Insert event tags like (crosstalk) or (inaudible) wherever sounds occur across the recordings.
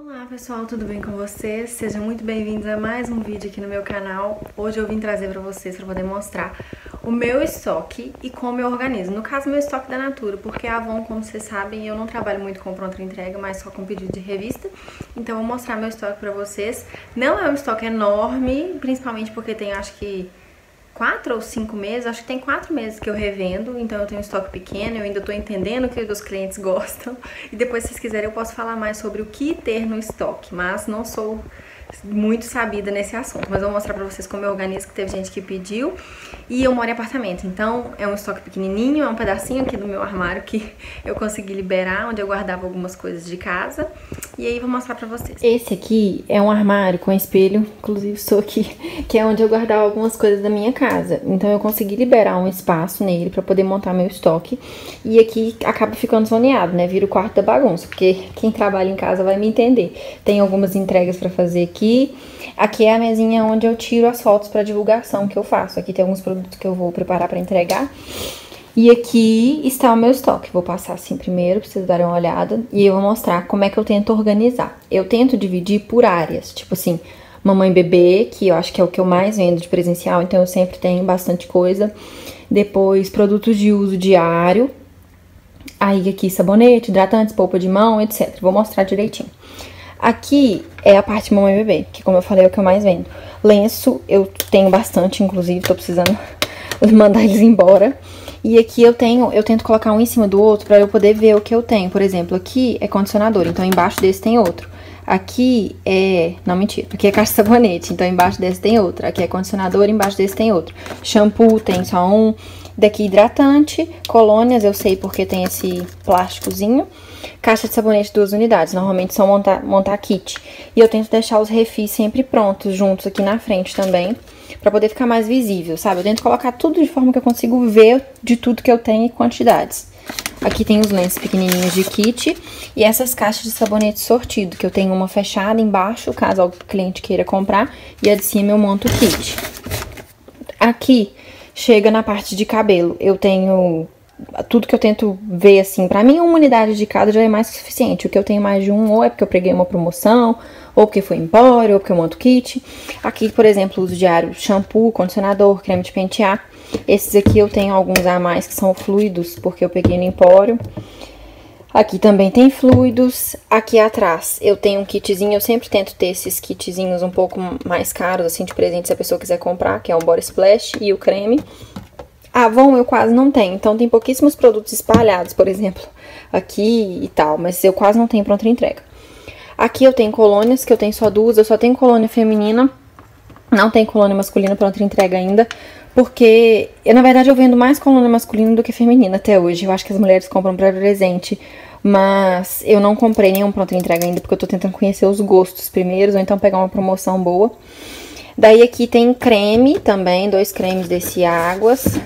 Olá pessoal, tudo bem com vocês? Sejam muito bem-vindos a mais um vídeo aqui no meu canal. Hoje eu vim trazer para vocês para poder mostrar o meu estoque e como eu organizo. No caso, meu estoque da Natura, porque a Avon, como vocês sabem, eu não trabalho muito com pronta entrega, mas só com pedido de revista. Então eu vou mostrar meu estoque para vocês. Não é um estoque enorme, principalmente porque tem acho que quatro ou cinco meses, acho que tem quatro meses que eu revendo, então eu tenho um estoque pequeno, eu ainda tô entendendo o que os clientes (laughs) gostam. E depois, se vocês quiserem, eu posso falar mais sobre o que ter no estoque, mas não sou muito sabida nesse assunto, mas eu vou mostrar pra vocês como eu organizo, que teve gente que pediu. E eu moro em apartamento, então é um estoque pequenininho, é um pedacinho aqui do meu armário que (laughs) eu consegui liberar, onde eu guardava algumas coisas de casa. E aí vou mostrar pra vocês. Esse aqui é um armário com espelho, inclusive estou aqui, (laughs) que é onde eu guardava algumas coisas da minha casa. Então eu consegui liberar um espaço nele pra poder montar meu estoque. E aqui acaba ficando zoneado, né? Vira o quarto da bagunça, porque quem trabalha em casa vai me entender. Tem algumas entregas pra fazer aqui aqui. Aqui é a mesinha onde eu tiro as fotos para divulgação que eu faço. Aqui tem alguns produtos que eu vou preparar para entregar. E aqui está o meu estoque. Vou passar assim primeiro para vocês darem uma olhada. E eu vou mostrar como é que eu tento organizar. Eu tento dividir por áreas. Tipo assim, mamãe bebê, que eu acho que é o que eu mais vendo de presencial. Então eu sempre tenho bastante coisa. Depois, produtos de uso diário. Aí aqui sabonete, hidratantes, polpa de mão, etc. Vou mostrar direitinho. Aqui é a parte mamãe e bebê, que como eu falei é o que eu mais vendo. Lenço eu tenho bastante, inclusive, tô precisando (laughs) mandar eles embora. E aqui eu tenho, eu tento colocar um em cima do outro para eu poder ver o que eu tenho. Por exemplo, aqui é condicionador, então embaixo desse tem outro. Aqui é, não mentira, aqui é caixa de sabonete, então embaixo desse tem outro. Aqui é condicionador, embaixo desse tem outro. Shampoo tem só um. Daqui hidratante, colônias, eu sei porque tem esse plásticozinho. Caixa de sabonete, duas unidades. Normalmente são montar, montar kit. E eu tento deixar os refis sempre prontos, juntos aqui na frente também. Pra poder ficar mais visível, sabe? Eu tento colocar tudo de forma que eu consigo ver de tudo que eu tenho e quantidades. Aqui tem os lenços pequenininhos de kit e essas caixas de sabonete sortido, que eu tenho uma fechada embaixo, caso o cliente queira comprar, e a de cima eu monto o kit. Aqui chega na parte de cabelo. Eu tenho tudo que eu tento ver, assim, pra mim uma unidade de cada já é mais que suficiente. O que eu tenho mais de um, ou é porque eu peguei uma promoção, ou porque foi embora, ou porque eu monto kit. Aqui, por exemplo, uso diário shampoo, condicionador, creme de pentear. Esses aqui eu tenho alguns a mais que são fluidos, porque eu peguei no empório. Aqui também tem fluidos. Aqui atrás eu tenho um kitzinho, eu sempre tento ter esses kitzinhos um pouco mais caros, assim, de presente se a pessoa quiser comprar, que é o Body Splash e o creme. Avon eu quase não tenho, então tem pouquíssimos produtos espalhados, por exemplo, aqui e tal, mas eu quase não tenho pronta entrega. Aqui eu tenho colônias, que eu tenho só duas, eu só tenho colônia feminina, não tem colônia masculina pronta entrega ainda, porque, eu, na verdade, eu vendo mais colônia masculina do que feminina até hoje. Eu acho que as mulheres compram para presente, mas eu não comprei nenhum pronto entrega ainda, porque eu tô tentando conhecer os gostos primeiros, ou então pegar uma promoção boa. Daí aqui tem creme também, dois cremes desse Águas.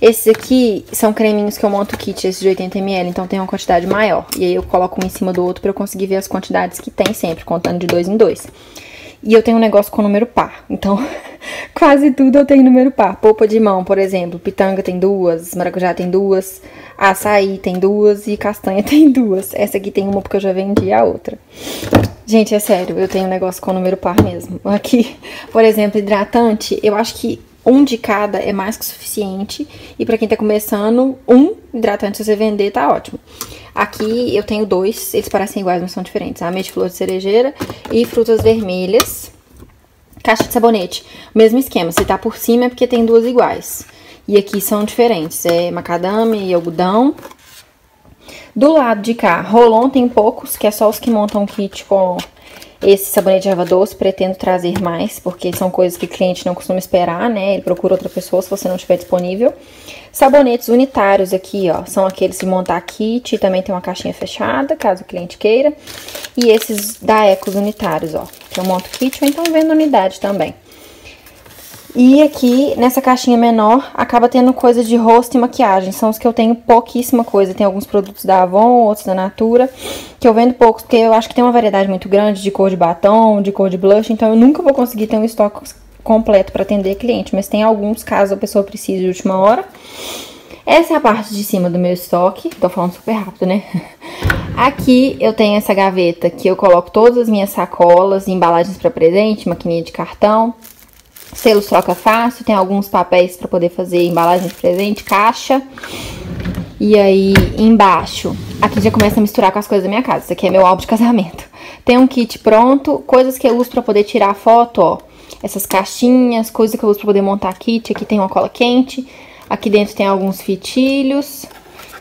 Esses aqui são creminhos que eu monto kit, esses de 80ml, então tem uma quantidade maior. E aí eu coloco um em cima do outro pra eu conseguir ver as quantidades que tem sempre, contando de dois em dois. E eu tenho um negócio com número par, então (laughs) quase tudo eu tenho número par. Polpa de mão, por exemplo, pitanga tem duas, maracujá tem duas, açaí tem duas e castanha (laughs) tem duas. Essa aqui tem uma porque eu já vendi a outra. Gente, é sério, eu tenho um negócio com número par mesmo. Aqui, por exemplo, hidratante, eu acho que um de cada é mais que suficiente. E pra quem tá começando, um hidratante se você vender, tá ótimo. Aqui eu tenho dois, eles parecem iguais, mas são diferentes. A de flor de cerejeira e frutas vermelhas. Caixa de sabonete, mesmo esquema. Se tá por cima é porque tem duas iguais. E aqui são diferentes, é macadame e algodão. Do lado de cá, Rolon tem poucos, que é só os que montam o kit com esse sabonete de erva doce pretendo trazer mais, porque são coisas que o cliente não costuma esperar, né? Ele procura outra pessoa se você não estiver disponível. Sabonetes unitários aqui, ó, são aqueles de montar kit, também tem uma caixinha fechada, caso o cliente queira. E esses da Ecos unitários, ó, que eu monto kit ou então vendo unidade também. E aqui, nessa caixinha menor, acaba tendo coisa de rosto e maquiagem. São os que eu tenho pouquíssima coisa. Tem alguns produtos da Avon, outros da Natura, que eu vendo poucos, porque eu acho que tem uma variedade muito grande de cor de batom, de cor de blush. Então, eu nunca vou conseguir ter um estoque completo para atender cliente. Mas tem alguns, caso a pessoa precise de última hora. Essa é a parte de cima do meu estoque. Tô falando super rápido, né? (laughs) Aqui eu tenho essa gaveta que eu coloco todas as minhas sacolas, embalagens para presente, maquininha de cartão, selos troca fácil, tem alguns papéis para poder fazer embalagem de presente, caixa. E aí embaixo, aqui já começa a misturar com as coisas da minha casa. Isso aqui é meu álbum de casamento. Tem um kit pronto, coisas que eu uso para poder tirar foto, ó. Essas caixinhas, coisas que eu uso para poder montar kit. Aqui tem uma cola quente. Aqui dentro tem alguns fitilhos.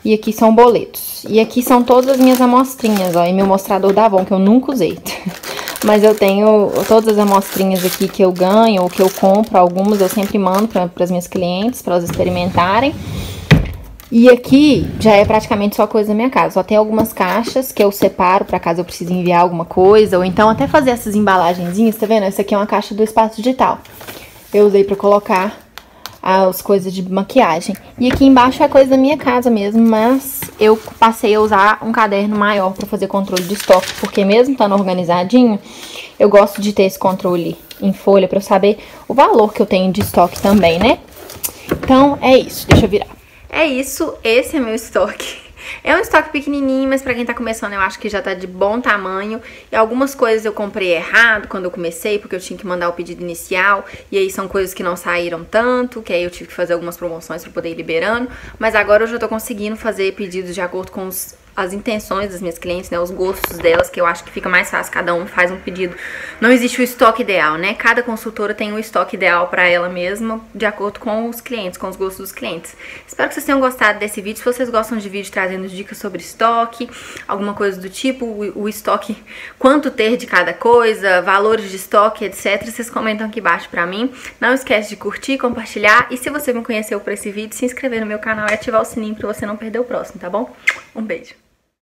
E aqui são boletos. E aqui são todas as minhas amostrinhas, ó. E meu mostrador da Avon, que eu nunca usei. (laughs) Mas eu tenho todas as amostrinhas aqui que eu ganho ou que eu compro. Algumas eu sempre mando para as minhas clientes, para elas experimentarem. E aqui já é praticamente só coisa da minha casa. Só tem algumas caixas que eu separo para caso eu precise enviar alguma coisa. Ou então até fazer essas embalagenzinhas, tá vendo? Essa aqui é uma caixa do espaço digital. Eu usei para colocar as coisas de maquiagem. E aqui embaixo é coisa da minha casa mesmo, mas eu passei a usar um caderno maior para fazer controle de estoque, porque mesmo estando organizadinho, eu gosto de ter esse controle em folha para eu saber o valor que eu tenho de estoque também, né? Então, é isso. Deixa eu virar. É isso, esse é meu estoque. É um estoque pequenininho, mas pra quem tá começando eu acho que já tá de bom tamanho. E algumas coisas eu comprei errado quando eu comecei, porque eu tinha que mandar o pedido inicial. E aí são coisas que não saíram tanto, que aí eu tive que fazer algumas promoções pra poder ir liberando. Mas agora eu já tô conseguindo fazer pedidos de acordo com os as intenções das minhas clientes, né, os gostos delas, que eu acho que fica mais fácil, cada um faz um pedido. Não existe o estoque ideal, né? Cada consultora tem o um estoque ideal para ela mesma, de acordo com os clientes, com os gostos dos clientes. Espero que vocês tenham gostado desse vídeo. Se vocês gostam de vídeo trazendo dicas sobre estoque, alguma coisa do tipo, o, estoque, quanto ter de cada coisa, valores de estoque, etc, vocês comentam aqui embaixo pra mim. Não esquece de curtir, compartilhar e se você me conheceu por esse vídeo, se inscrever no meu canal e ativar o sininho pra você não perder o próximo, tá bom? Um beijo!